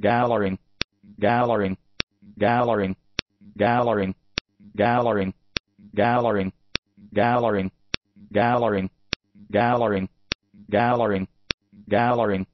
Gallering, gallering, gallering, gallering, gallering, gallering, gallering, gallering, gallering, gallering, gallering.